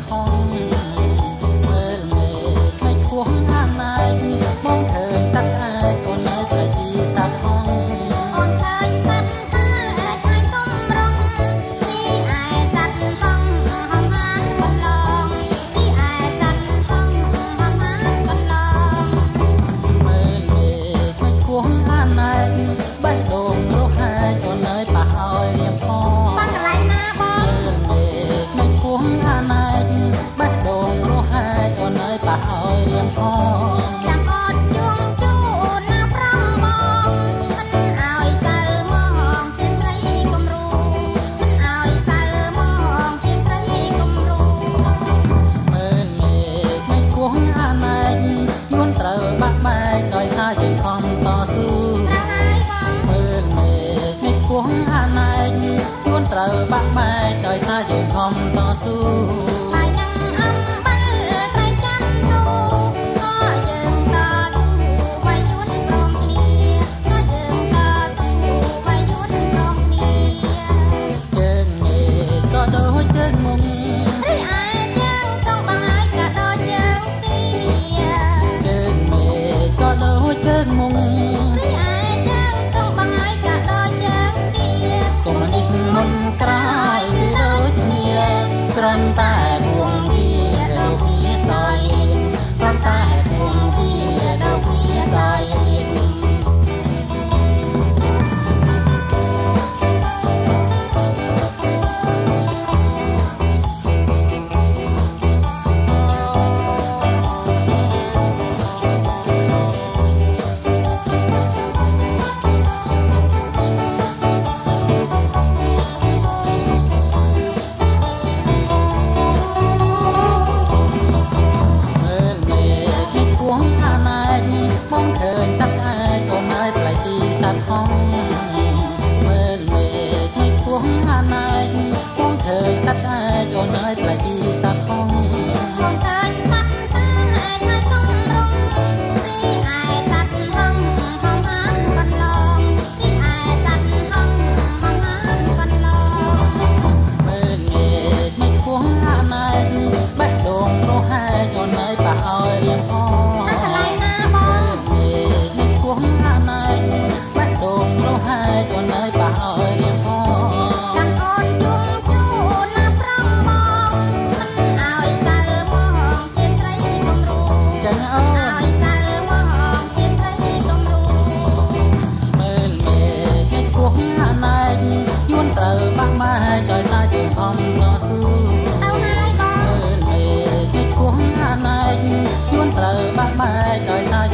好。 អាណែកជួនត្រូវបាក់បែកដោយសារយើងខំត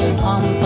嗯。